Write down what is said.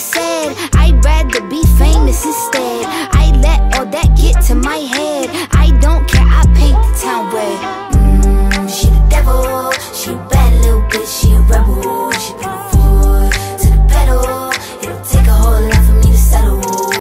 said I'd rather be famous instead. I let all that get to my head. I don't care, I paint the town red. Mmm, she the devil She a bad little bitch, she a